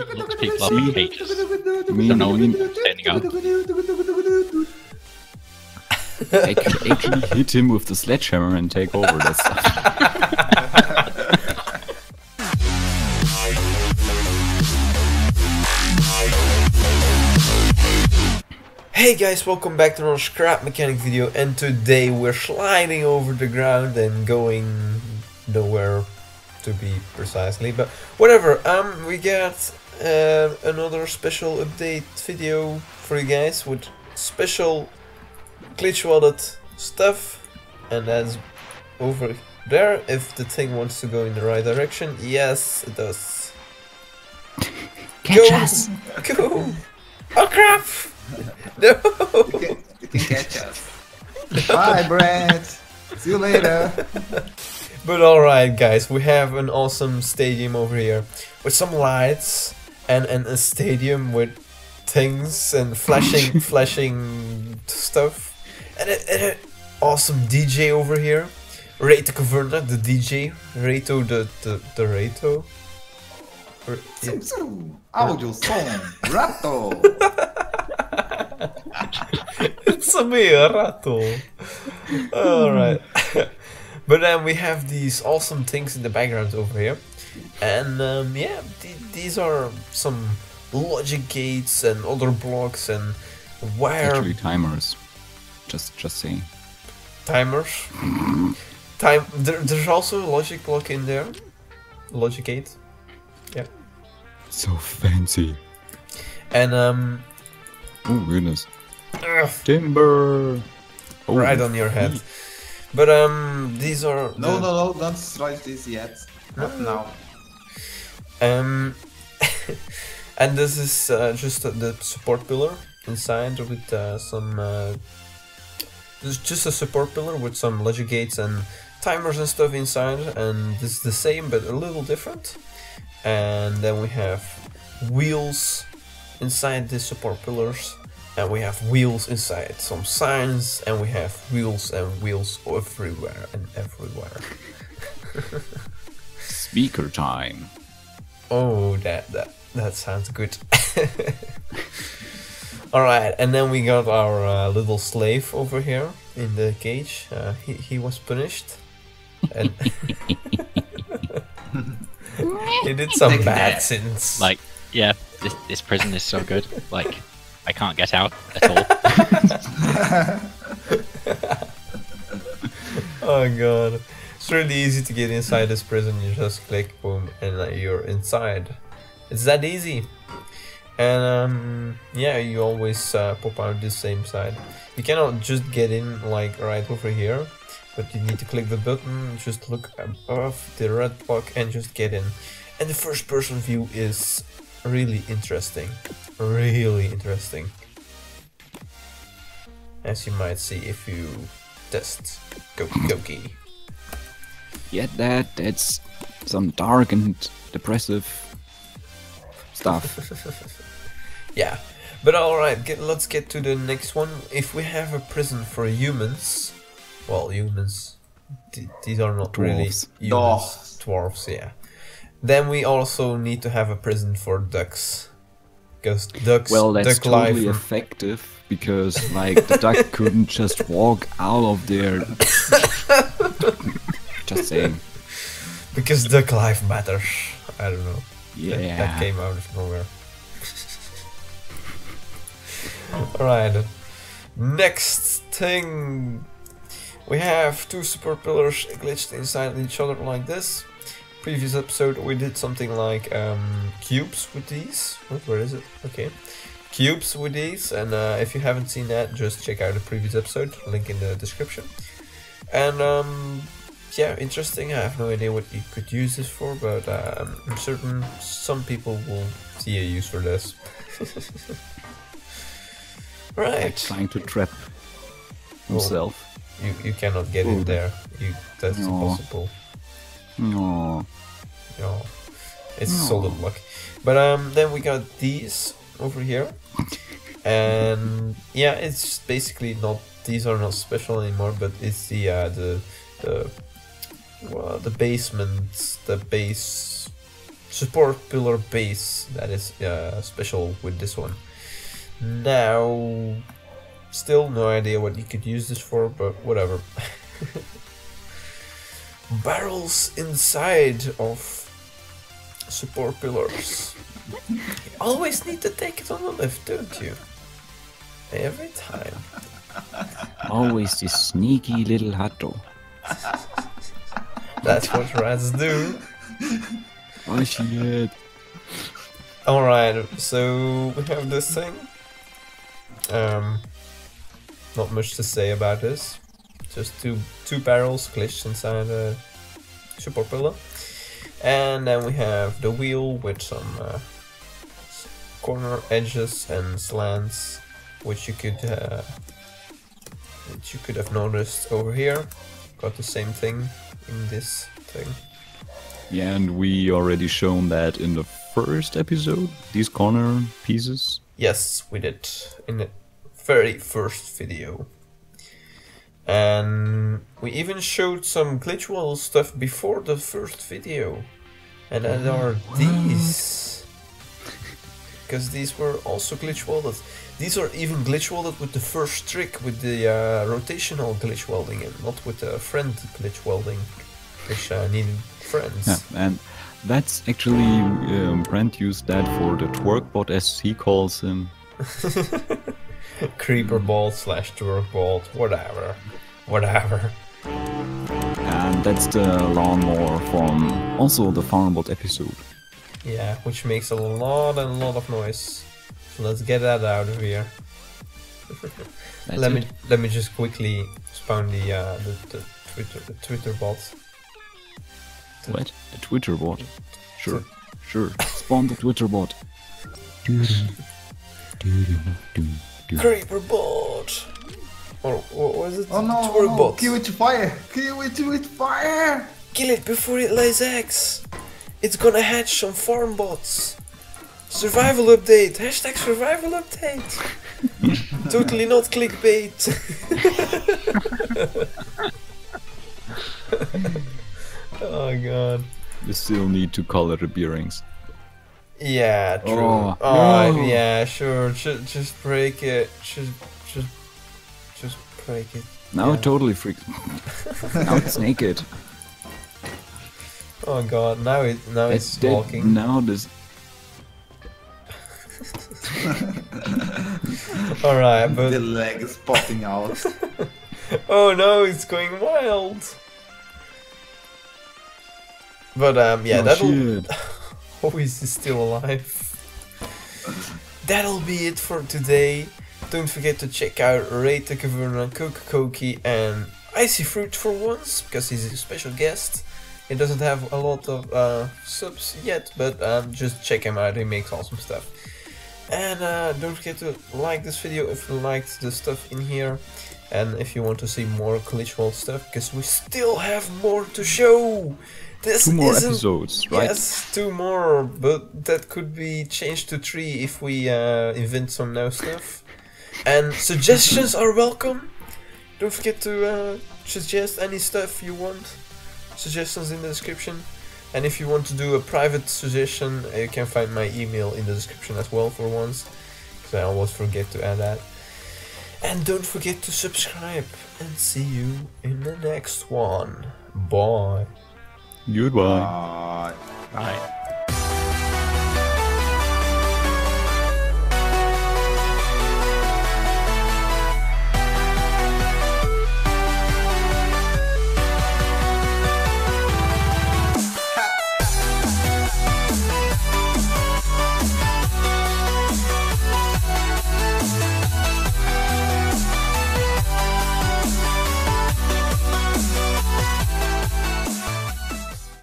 Lots of people up in Don't know standing up. actually, actually hit him with the sledgehammer and take over that stuff. Hey guys, welcome back to another scrap mechanic video and today we're sliding over the ground and going nowhere to be precisely, but whatever, um, we got uh, another special update video for you guys with special glitch weld stuff and that's over there if the thing wants to go in the right direction, yes it does. Catch Go. us! Go! Oh crap! No! You can, you can catch us. Bye, Brad. See you later. But alright guys, we have an awesome stadium over here with some lights and, and a stadium with things and flashing flashing stuff and an awesome DJ over here. Reto Caverna, the DJ. Reto the the, the Reto. Re- yeah. Zum, zum. Áudio, som, rato. it's a mere rato. Alright. but then we have these awesome things in the background over here. And um, yeah, th- these are some logic gates and other blocks and wire Actually, timers. Just, just saying. timers. Time. There, there's also a logic block in there. Logic gate. Yeah. So fancy. And um, Oh goodness. ugh, Timber. Oh, right on your head. But um, these are No, the- no, no, don't strike this yet. Not now. Um, and this is uh, just uh, the support pillar inside with uh, some. Uh, just a support pillar with some logic gates and timers and stuff inside, and this is the same but a little different. And then we have wheels inside the support pillars, and we have wheels inside some signs, and we have wheels and wheels everywhere and everywhere. Speaker time. Oh, that that that sounds good. All right, and then we got our uh, little slave over here in the cage. Uh, he he was punished, and he did some Take bad that. sins. Like, yeah, this, this prison is so good. Like, I can't get out at all. oh god, it's really easy to get inside this prison. You just click boom, and you're inside. It's that easy. And um, yeah, you always uh, pop out the same side. You cannot just get in like right over here, but you need to click the button. Just look above the red block and just get in. And the first person view is really interesting, really interesting. As you might see if you test Goki Goki. Get that? That's some dark and depressive stuff. Yeah, but alright, get, let's get to the next one. If we have a prison for humans, well, humans, th- these are not really Dwarves. humans, dwarves, yeah. Then we also need to have a prison for ducks. Because ducks, Well, that's duck life, totally effective because, like, the duck couldn't just walk out of there. just saying. because duck life matters. I don't know. That- Yeah. That, came out of nowhere. Alright. Next thing. We have two support pillars glitched inside each other like this. Previous episode we did something like um, cubes with these. What, where is it? Okay. Cubes with these, and uh, if you haven't seen that, just check out the previous episode. Link in the description. And um, yeah, interesting. I have no idea what you could use this for, but uh, I'm certain some people will see a use for this. right. Trying to trap himself. You you cannot get in Oh. there. You that's No. impossible. No. No. It's No. solid luck. But um then we got these over here. And yeah, it's basically not these are not special anymore, but it's the uh the the well, the basement, the base support pillar base that is uh, special with this one. Now, still no idea what you could use this for, but whatever. Barrels inside of support pillars. You always need to take it on the lift, don't you? Every time. Always this sneaky little hutto. That's what rats do. Oh shit. Alright, so we have this thing. Um, not much to say about this. Just two two barrels glitched inside a support pillar. And then we have the wheel with some uh, corner edges and slants, which you could uh, which you could have noticed over here. Got the same thing in this thing. Yeah, and we already shown that in the first episode. These corner pieces. Yes, we did in the very first video. And we even showed some glitch weld stuff before the first video. And that are these. Because these were also glitch welded. These are even glitch welded with the first trick with the uh, rotational glitch welding and not with the friend glitch welding, which uh, needed friends. Yeah, and that's actually um, Brent used that for the twerk bot as he calls him. Creeper bolt slash twerk bolt, whatever. Whatever. And that's the lawnmower from also the Farmbot episode. Yeah, which makes a lot and a lot of noise. So let's get that out of here. That's let me let me just quickly spawn the uh, the, the Twitter the Twitter bot. What? The Twitter bot? Sure, sure. Spawn the Twitter bot. Creeper bot. Or what was it? Oh no, Twerk no, bot. kill it with fire! Kill it with fire! Kill it before it lays eggs. It's gonna hatch some farm bots. Survival update. Hashtag survival update. totally not clickbait. oh god. You still need to color the bearings. Yeah, true. Oh, Oh, no. yeah, sure. Just, just break it. Just, just, just break it. Now Yeah. it totally freaks. now it's naked. Oh god, now it, now it's, dead. walking. Now this. All right, but The leg is popping out. oh no, it's going wild. But um, yeah, oh, that'll. shit. Oh, is he still alive? That'll be it for today. Don't forget to check out Ray the Caverna, Coca Koki, and Icy Fruit for once, because he's a special guest. He doesn't have a lot of uh, subs yet, but um, just check him out, he makes awesome stuff. And uh, don't forget to like this video if you liked the stuff in here, and if you want to see more Glitch Weld stuff, because we still have more to show! This Two more episodes, right? Yes, two more, but that could be changed to three if we uh, invent some new stuff. And suggestions are welcome. Don't forget to uh, suggest any stuff you want. Suggestions in the description. And if you want to do a private suggestion, uh, you can find my email in the description as well for once. Because I always forget to add that. And don't forget to subscribe. And see you in the next one. Bye. Goodbye. Uh, Bye.